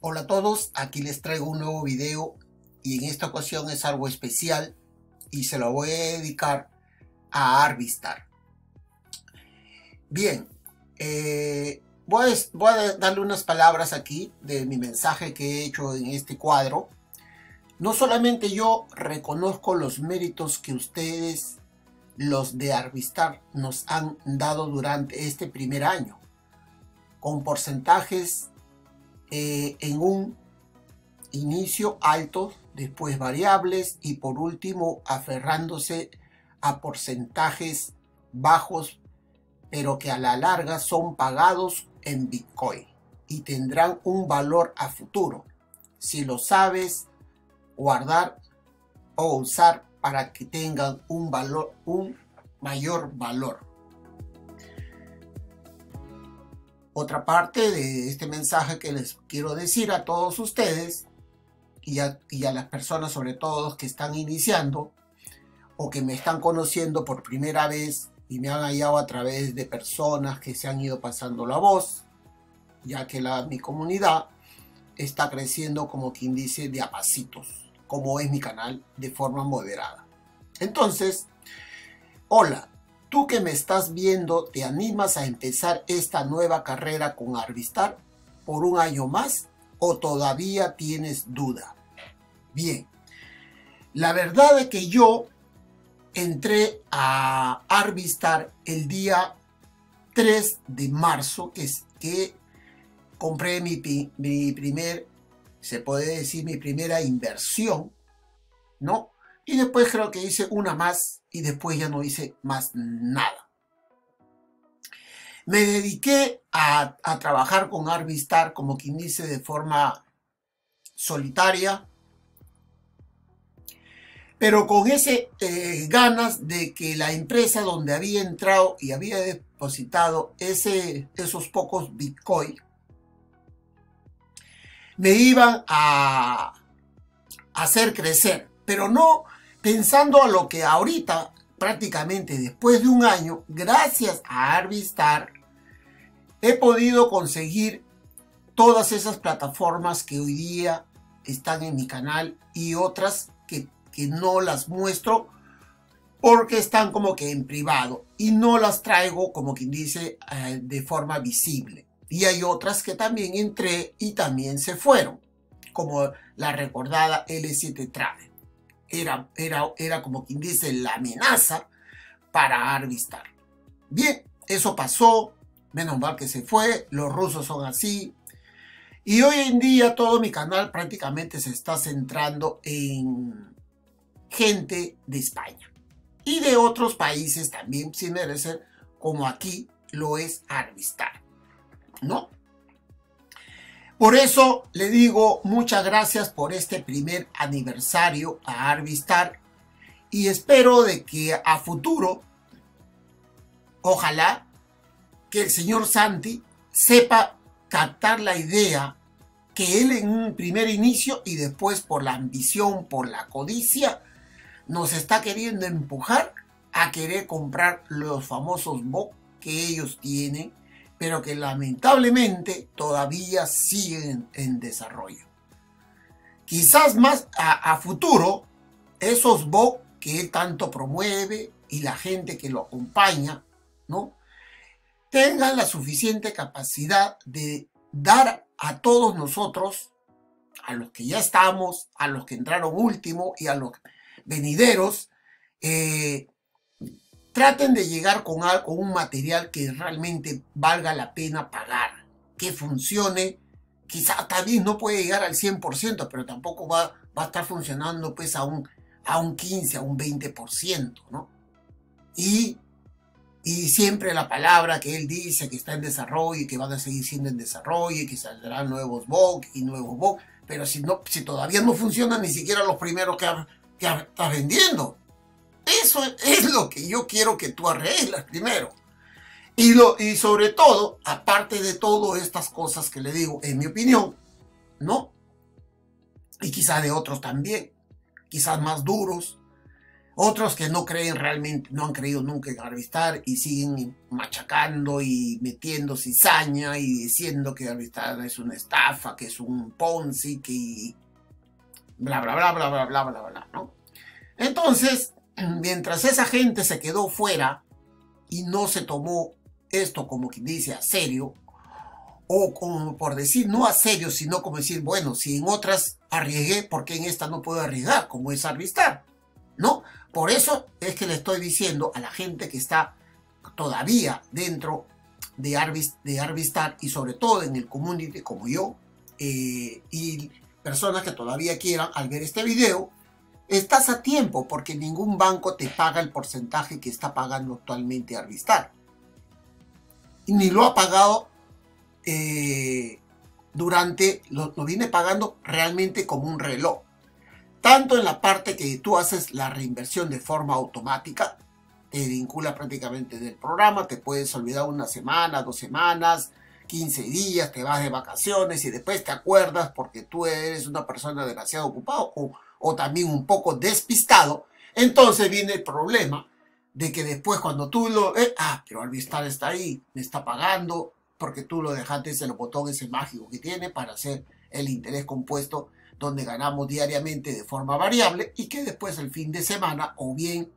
Hola a todos, aquí les traigo un nuevo video y en esta ocasión es algo especial y se lo voy a dedicar a Arvistar. Bien, eh, voy, a, voy a darle unas palabras aquí de mi mensaje que he hecho en este cuadro. No solamente yo reconozco los méritos que ustedes, los de Arvistar, nos han dado durante este primer año, con porcentajes eh, en un inicio alto, después variables y por último aferrándose a porcentajes bajos, pero que a la larga son pagados en Bitcoin y tendrán un valor a futuro si lo sabes guardar o usar para que tengan un valor, un mayor valor. Otra parte de este mensaje que les quiero decir a todos ustedes y a, las personas sobre todo que están iniciando o que me están conociendo por primera vez y me han hallado a través de personas que se han ido pasando la voz, ya que la, mi comunidad está creciendo como quien dice de a pasitos, como es mi canal, de forma moderada. Entonces, hola, Tú que me estás viendo, ¿te animas a empezar esta nueva carrera con Arvistar por un año más o todavía tienes duda? Bien, la verdad es que yo entré a Arvistar el día 3 de marzo, que es que compré mi, mi primer, se puede decir, mi primera inversión, ¿no? Y después creo que hice una más y después ya no hice más nada. Me dediqué a, trabajar con Arvistar, como quien dice, de forma solitaria, pero con ese eh, ganas de que la empresa donde había entrado y había depositado ese, esos pocos Bitcoin me iban a hacer crecer, pero no pensando a lo que ahorita, prácticamente después de un año, gracias a Arvistar, he podido conseguir todas esas plataformas que hoy día están en mi canal y otras que, no las muestro porque están como que en privado y no las traigo como quien dice eh, de forma visible. Y hay otras que también entré y también se fueron, como la recordada L7 Travel era, era, era como quien dice la amenaza para Arvistar. Bien, eso pasó, menos mal que se fue, los rusos son así. Y hoy en día todo mi canal prácticamente se está centrando en gente de España y de otros países también sin merecer, como aquí lo es Arvistar. ¿No? Por eso le digo muchas gracias por este primer aniversario a Arvistar y espero de que a futuro, ojalá que el señor Santi sepa captar la idea que él en un primer inicio y después por la ambición, por la codicia, nos está queriendo empujar a querer comprar los famosos BOC que ellos tienen pero que lamentablemente todavía siguen en desarrollo. Quizás más a, futuro, esos BOC que él tanto promueve y la gente que lo acompaña, ¿no? Tengan la suficiente capacidad de dar a todos nosotros, a los que ya estamos, a los que entraron último y a los venideros, eh, Traten de llegar con, algo, un material que realmente valga la pena pagar, que funcione. Quizá también no puede llegar al 100%, pero tampoco va, a estar funcionando pues a un, a un 15, a un 20%, ¿no? Y, y siempre la palabra que él dice que está en desarrollo y que van a seguir siendo en desarrollo y que saldrán nuevos BOC y nuevos BOC, pero si, no, si todavía no funcionan ni siquiera los primeros que, que vendiendo, eso es lo que yo quiero que tú arreglas primero. Y, lo, y sobre todo, aparte de todas estas cosas que le digo, en mi opinión, ¿no? Y quizás de otros también, quizás más duros, Otros que no creen realmente, no han creído nunca en Arvistar y siguen machacando y metiendo cizaña y diciendo que Arvistar es una estafa, que es un Ponzi, que bla bla bla bla bla bla bla bla, ¿no? Entonces, mientras esa gente se quedó fuera y no se tomó esto como quien dice a serio, o como por decir no a serio, sino como decir, bueno, si en otras arriesgué, ¿por qué en esta no puedo arriesgar? Como es Arvistar, ¿no? Por eso es que le estoy diciendo a la gente que está todavía dentro de, Arvistar y sobre todo en el community como yo eh, y personas que todavía quieran al ver este video, estás a tiempo porque ningún banco te paga el porcentaje que está pagando actualmente Arvistar. Y ni lo ha pagado eh, durante, lo viene pagando realmente como un reloj tanto en la parte que tú haces la reinversión de forma automática, te vincula prácticamente del programa, te puedes olvidar una semana, dos semanas, 15 días, te vas de vacaciones y después te acuerdas porque tú eres una persona demasiado ocupada o, también un poco despistado, entonces viene el problema de que después cuando tú lo... Eh, ah, pero Alvistar está ahí, me está pagando porque tú lo dejaste en el botón ese mágico que tiene para hacer el interés compuesto donde ganamos diariamente de forma variable y que después el fin de semana o bien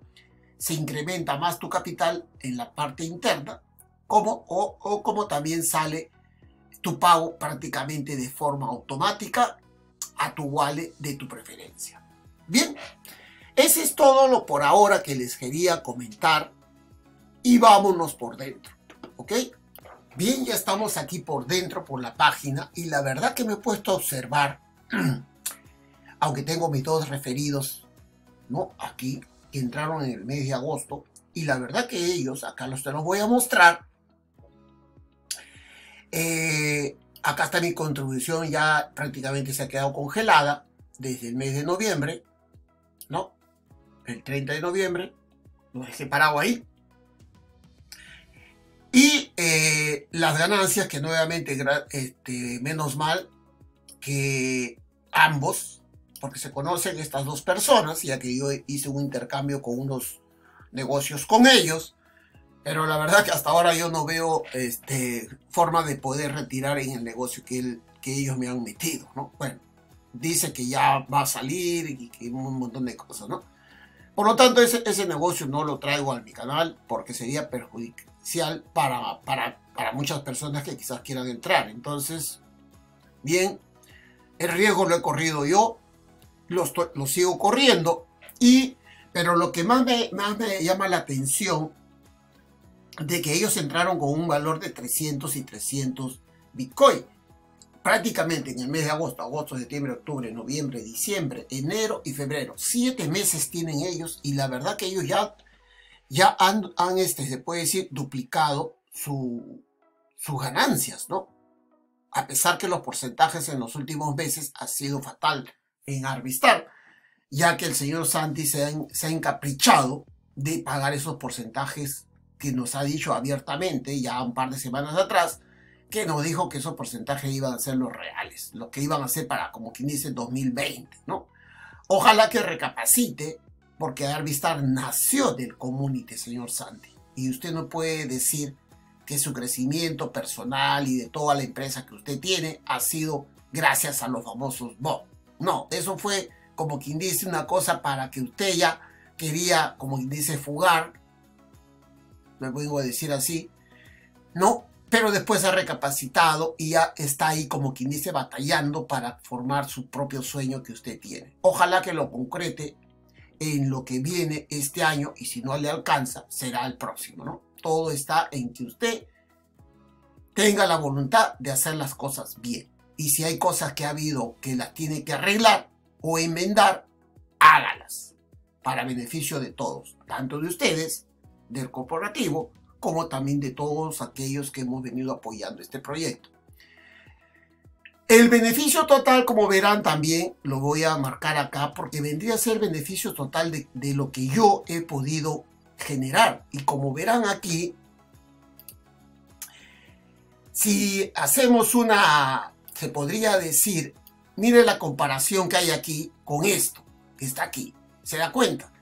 se incrementa más tu capital en la parte interna como, o, como también sale tu pago prácticamente de forma automática a tu wallet de tu preferencia. Bien, ese es todo lo por ahora que les quería comentar y vámonos por dentro, ¿ok? Bien, ya estamos aquí por dentro, por la página, y la verdad que me he puesto a observar aunque tengo mis dos referidos, ¿no? Aquí, que entraron en el mes de agosto, y la verdad que ellos, acá los te los voy a mostrar, eh, acá está mi contribución, ya prácticamente se ha quedado congelada desde el mes de noviembre, ¿no? El 30 de noviembre, lo dejé parado ahí. Y eh, las ganancias que nuevamente, este, menos mal que ambos porque se conocen estas dos personas, ya que yo hice un intercambio con unos negocios con ellos, pero la verdad que hasta ahora yo no veo este, forma de poder retirar en el negocio que, que ellos me han metido, ¿no? Bueno, dice que ya va a salir y que un montón de cosas, ¿no? Por lo tanto, ese, ese negocio no lo traigo a mi canal porque sería perjudicial para, para, para muchas personas que quizás quieran entrar. Entonces, bien, el riesgo lo he corrido yo, lo, sigo corriendo. Y, pero lo que más me, más me llama la atención de que ellos entraron con un valor de 300 y 300 Bitcoin. Prácticamente en el mes de agosto, agosto, septiembre, octubre, noviembre, diciembre, enero y febrero. Siete meses tienen ellos y la verdad que ellos ya, ya han, han este, se puede decir, duplicado su, sus ganancias, ¿no? A pesar que los porcentajes en los últimos meses ha sido fatal en Arvistar, ya que el señor Santi se ha, encaprichado de pagar esos porcentajes que nos ha dicho abiertamente ya un par de semanas atrás, que nos dijo que esos porcentajes iban a ser los reales, lo que iban a ser para, como quien dice, 2020, ¿no? Ojalá que recapacite, porque Arvistar nació del community, señor Santi, y usted no puede decir que su crecimiento personal y de toda la empresa que usted tiene ha sido gracias a los famosos bots. No, eso fue como quien dice una cosa para que usted ya quería, como quien dice, fugar. Vengo a decir así. No, pero después ha recapacitado y ya está ahí como quien dice batallando para formar su propio sueño que usted tiene. Ojalá que lo concrete en lo que viene este año y si no le alcanza será el próximo, ¿no? Todo está en que usted tenga la voluntad de hacer las cosas bien. Y si hay cosas que ha habido que las tiene que arreglar o enmendar, hágalas para beneficio de todos, tanto de ustedes, del corporativo, como también de todos aquellos que hemos venido apoyando este proyecto. El beneficio total, como verán también, lo voy a marcar acá porque vendría a ser beneficio total de, lo que yo he podido generar. Y como verán aquí, si hacemos una se podría decir, mire la comparación que hay aquí con esto, que está aquí, se da cuenta.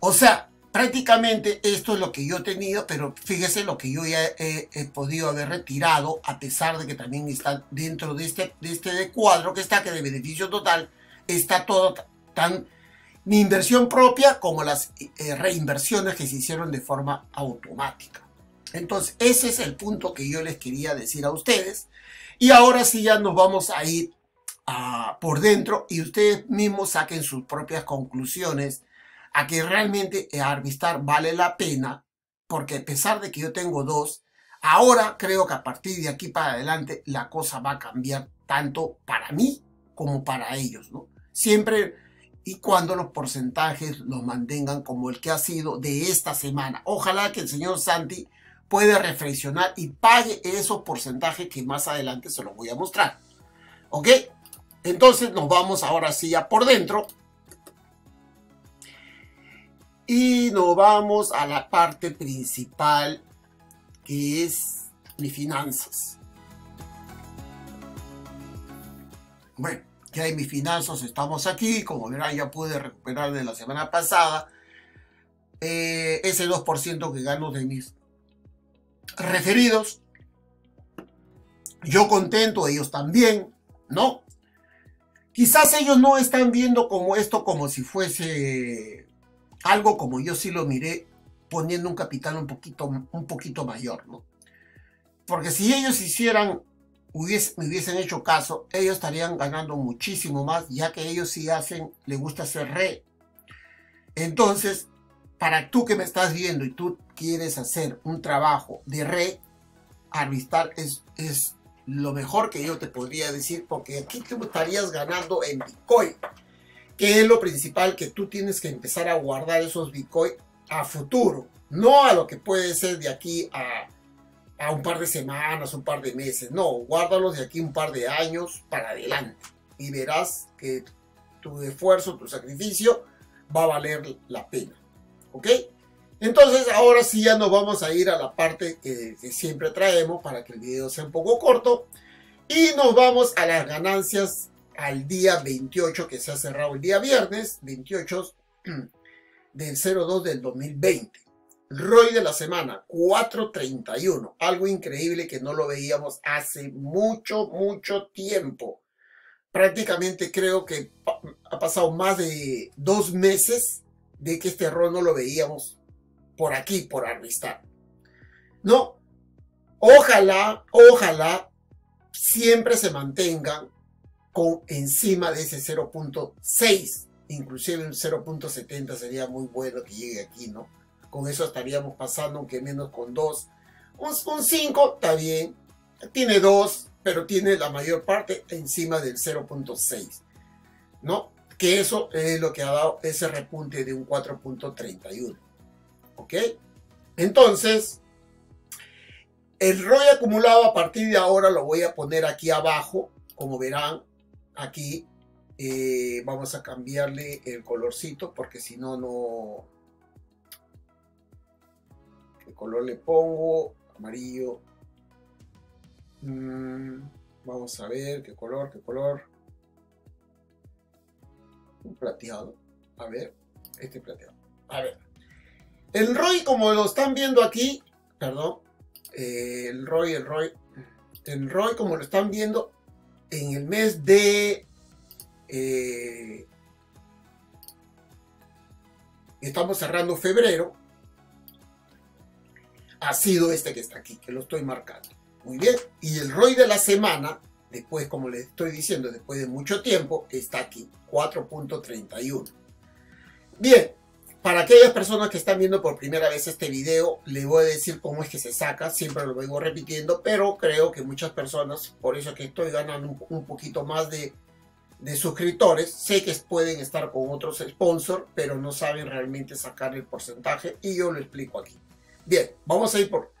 O sea, prácticamente esto es lo que yo he tenido, pero fíjese lo que yo ya he, podido haber retirado, a pesar de que también está dentro de este, de este cuadro que está, que de beneficio total, está todo tan mi inversión propia como las eh, reinversiones que se hicieron de forma automática. Entonces, ese es el punto que yo les quería decir a ustedes. Y ahora sí ya nos vamos a ir ah, por dentro y ustedes mismos saquen sus propias conclusiones a que realmente Arvistar vale la pena, porque a pesar de que yo tengo dos, ahora creo que a partir de aquí para adelante la cosa va a cambiar tanto para mí como para ellos, ¿no? Siempre y cuando los porcentajes los mantengan como el que ha sido de esta semana. Ojalá que el señor Santi pueda reflexionar y pague esos porcentajes que más adelante se los voy a mostrar. ¿Ok? Entonces nos vamos ahora sí ya por dentro. Y nos vamos a la parte principal que es mis finanzas. Bueno, que hay mis finanzas, estamos aquí, como verán ya pude recuperar de la semana pasada eh, ese 2% que gano de mis referidos. Yo contento, ellos también, ¿no? Quizás ellos no están viendo como esto como si fuese algo como yo sí lo miré poniendo un capital un poquito, un poquito mayor, ¿no? Porque si ellos hicieran me hubiesen hecho caso, ellos estarían ganando muchísimo más, ya que ellos sí hacen, le gusta hacer re. Entonces, para tú que me estás viendo y tú quieres hacer un trabajo de re, Arvistar es, es lo mejor que yo te podría decir, porque aquí tú estarías ganando en Bitcoin, que es lo principal que tú tienes que empezar a guardar esos Bitcoin a futuro, no a lo que puede ser de aquí a a un par de semanas, un par de meses. No, guárdalos de aquí un par de años para adelante y verás que tu esfuerzo, tu sacrificio va a valer la pena. ¿Ok? Entonces ahora sí ya nos vamos a ir a la parte que, siempre traemos para que el video sea un poco corto. Y nos vamos a las ganancias al día 28 que se ha cerrado el día viernes, 28 del 02 del 2020. ROI de la semana, 4.31. Algo increíble que no lo veíamos hace mucho, mucho tiempo. Prácticamente creo que ha pasado más de dos meses de que este ROI no lo veíamos por aquí, por Arvistar. No, ojalá, ojalá siempre se mantengan con encima de ese 0.6. Inclusive un 0.70 sería muy bueno que llegue aquí, ¿no? Con eso estaríamos pasando, aunque menos con 2. Un 5 está bien. Tiene 2, pero tiene la mayor parte encima del 0.6. ¿No? Que eso es lo que ha dado ese repunte de un 4.31. ¿Ok? Entonces, el ROI acumulado a partir de ahora lo voy a poner aquí abajo. Como verán, aquí eh, vamos a cambiarle el colorcito porque si no, no, color le pongo? Amarillo. Mm, vamos a ver qué color, qué color. Un plateado. A ver, este plateado. A ver. El ROI, como lo están viendo aquí, perdón, eh, el ROI, el ROI, el ROI, como lo están viendo, en el mes de eh, estamos cerrando febrero, ha sido este que está aquí, que lo estoy marcando. Muy bien, y el ROI de la semana, después, como les estoy diciendo, después de mucho tiempo, está aquí, 4.31. Bien, para aquellas personas que están viendo por primera vez este video, les voy a decir cómo es que se saca, siempre lo vengo repitiendo, pero creo que muchas personas, por eso que estoy ganando un, poquito más de, de suscriptores, sé que pueden estar con otros sponsors, pero no saben realmente sacar el porcentaje y yo lo explico aquí. Bien, vamos a ir por...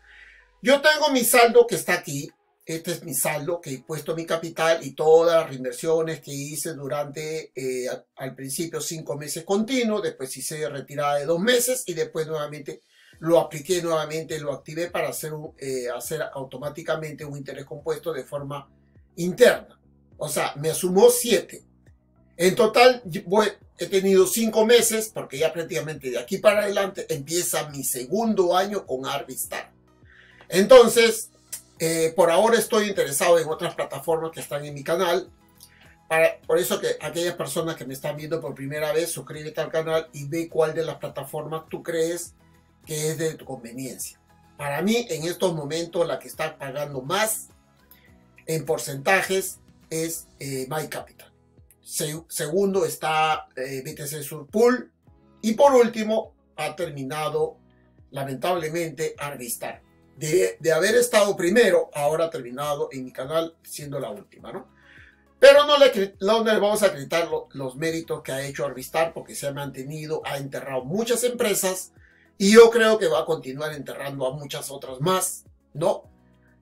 Yo tengo mi saldo que está aquí. Este es mi saldo que he puesto mi capital y todas las reinversiones que hice durante, eh, al principio, cinco meses continuos. Después hice retirada de dos meses y después nuevamente lo apliqué nuevamente, lo activé para hacer, eh, hacer automáticamente un interés compuesto de forma interna. O sea, me sumó siete. En total, he tenido cinco meses, porque ya prácticamente de aquí para adelante empieza mi segundo año con Arvistar. Entonces, eh, por ahora estoy interesado en otras plataformas que están en mi canal. Para, por eso que aquellas personas que me están viendo por primera vez, suscríbete al canal y ve cuál de las plataformas tú crees que es de tu conveniencia. Para mí, en estos momentos, la que está pagando más en porcentajes es eh, segundo está eh, BTC Surpool. Y por último, ha terminado, lamentablemente, Arvistar. De, haber estado primero, ahora terminado en mi canal siendo la última, ¿no? Pero no le, no le vamos a acreditar los méritos que ha hecho Arvistar porque se ha mantenido, ha enterrado muchas empresas y yo creo que va a continuar enterrando a muchas otras más, ¿no?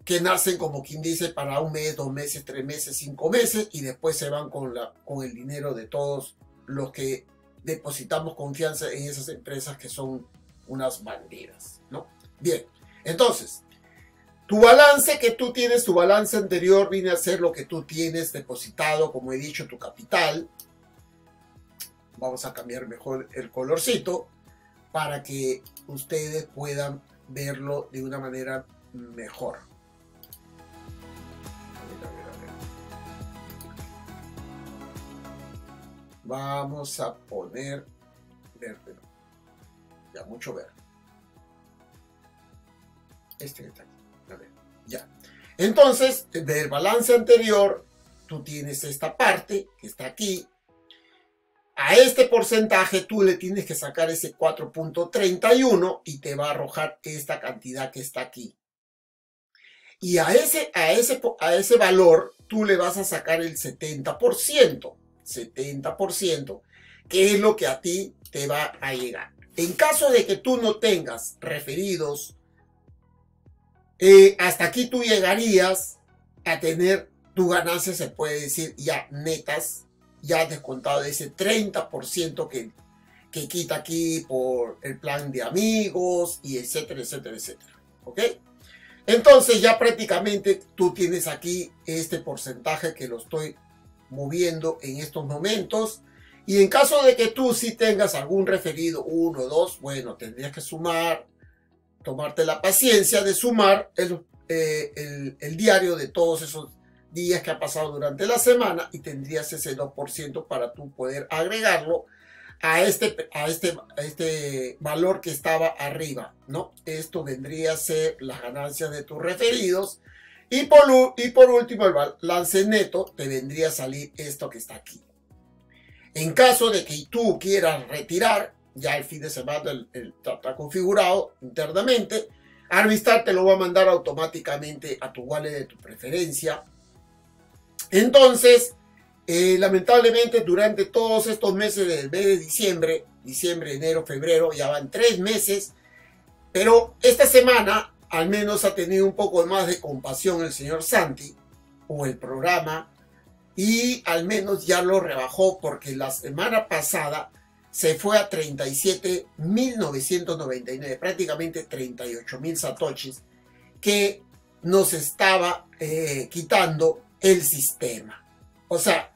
Que nacen como quien dice para un mes, dos meses, tres meses, cinco meses y después se van con, la, con el dinero de todos los que depositamos confianza en esas empresas que son unas banderas, ¿no? Bien, entonces, tu balance que tú tienes, tu balance anterior viene a ser lo que tú tienes depositado, como he dicho, tu capital. Vamos a cambiar mejor el colorcito para que ustedes puedan verlo de una manera mejor. Vamos a poner verde. Ya, mucho verde. Este que está aquí. A ver, ya. Entonces, del balance anterior, tú tienes esta parte que está aquí, a este porcentaje tú le tienes que sacar ese 4.31 y te va a arrojar esta cantidad que está aquí. Y a ese, a ese, a ese valor tú le vas a sacar el 70%, 70%, que es lo que a ti te va a llegar. En caso de que tú no tengas referidos, eh, hasta aquí tú llegarías a tener tu ganancia, se puede decir ya netas, ya descontado de ese 30% que, que quita aquí por el plan de amigos y etcétera, etcétera, etcétera. ¿Ok? Entonces ya prácticamente tú tienes aquí este porcentaje que lo estoy moviendo en estos momentos. Y en caso de que tú sí tengas algún referido, uno o dos, bueno, tendrías que sumar, tomarte la paciencia de sumar el, eh, el, el diario de todos esos días que ha pasado durante la semana y tendrías ese 2% para tú poder agregarlo a este, a este, a este valor que estaba arriba, ¿no? Esto vendría a ser las ganancias de tus referidos y por, y por último el balance neto te vendría a salir esto que está aquí. En caso de que tú quieras retirar, ya el fin de semana el, está configurado internamente, Arvistar te lo va a mandar automáticamente a tu wallet de tu preferencia. Entonces, eh, lamentablemente durante todos estos meses del mes de diciembre, diciembre, enero, febrero, ya van tres meses, pero esta semana al menos ha tenido un poco más de compasión el señor Santi o el programa y al menos ya lo rebajó porque la semana pasada se fue a 37.999, prácticamente 38.000 satoshis que nos estaba eh, quitando el sistema. O sea,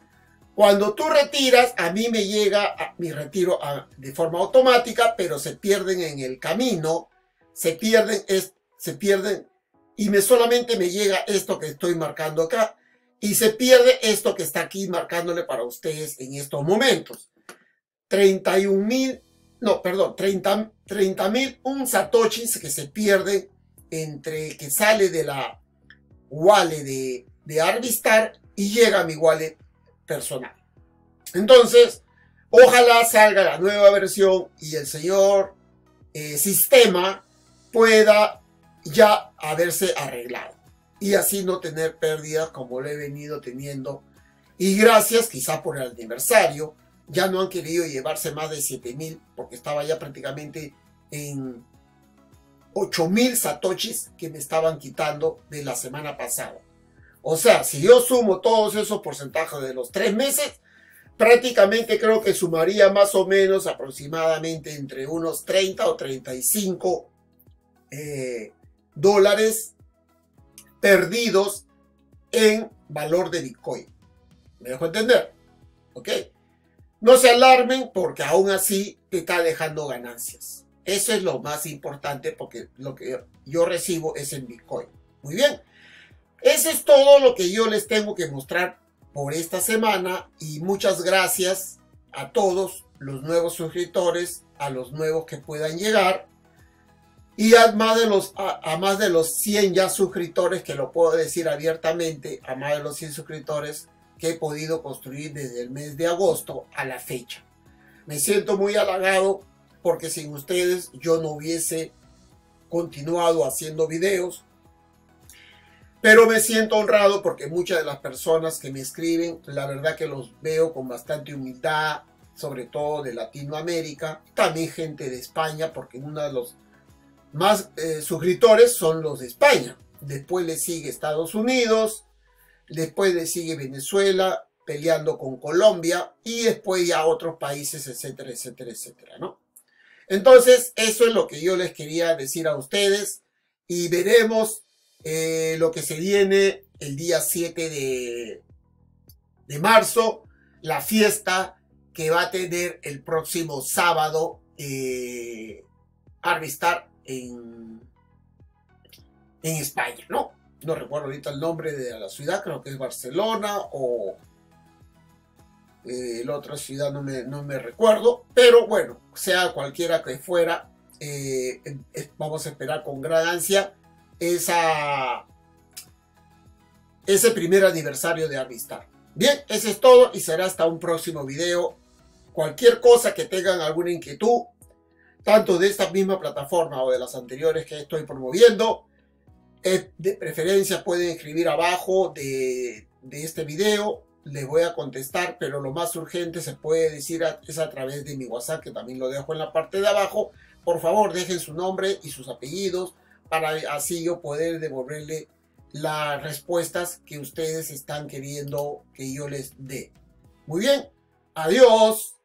cuando tú retiras, a mí me llega mi retiro de forma automática, pero se pierden en el camino, se pierden, se pierden y me solamente me llega esto que estoy marcando acá y se pierde esto que está aquí marcándole para ustedes en estos momentos. 31 mil, no, perdón, 30 mil un satoshis que se pierde entre que sale de la wallet de de Arvistar y llega a mi wallet personal. Entonces, ojalá salga la nueva versión y el señor eh, sistema pueda ya haberse arreglado y así no tener pérdidas como lo he venido teniendo. Y gracias, quizá por el aniversario, ya no han querido llevarse más de 7000 porque estaba ya prácticamente en 8000 satoshis que me estaban quitando de la semana pasada. O sea, si yo sumo todos esos porcentajes de los tres meses, prácticamente creo que sumaría más o menos aproximadamente entre unos 30 o 35 eh, dólares perdidos en valor de Bitcoin. ¿Me dejo entender? ¿Ok? No se alarmen porque aún así te está dejando ganancias. Eso es lo más importante porque lo que yo recibo es en Bitcoin. Muy bien. Eso es todo lo que yo les tengo que mostrar por esta semana y muchas gracias a todos los nuevos suscriptores, a los nuevos que puedan llegar y a más de los, a, más de los 100 ya suscriptores, que lo puedo decir abiertamente, a más de los 100 suscriptores que he podido construir desde el mes de agosto a la fecha. Me siento muy halagado porque sin ustedes yo no hubiese continuado haciendo videos. Pero me siento honrado porque muchas de las personas que me escriben, la verdad que los veo con bastante humildad, sobre todo de Latinoamérica, también gente de España, porque uno de los más eh, suscriptores son los de España. Después le sigue Estados Unidos, después le sigue Venezuela, peleando con Colombia, y después ya otros países, etcétera, etcétera, etcétera, ¿no? Entonces, eso es lo que yo les quería decir a ustedes, y veremos eh, lo que se viene el día 7 de, de marzo, la fiesta que va a tener el próximo sábado eh, Arvistar en, en España, ¿no? No recuerdo ahorita el nombre de la ciudad, creo que es Barcelona o eh, la otra ciudad no me, no me, recuerdo, pero bueno, sea cualquiera que fuera, eh, vamos a esperar con gran ansia esa, ese primer aniversario de Arvistar. Bien, eso es todo y será hasta un próximo video Cualquier cosa que tengan alguna inquietud, tanto de esta misma plataforma o de las anteriores que estoy promoviendo, eh, de preferencia pueden escribir abajo de, este video, les voy a contestar, pero lo más urgente se puede decir es a través de mi WhatsApp, que también lo dejo en la parte de abajo. Por favor, dejen su nombre y sus apellidos para así yo poder devolverle las respuestas que ustedes están queriendo que yo les dé. Muy bien, adiós.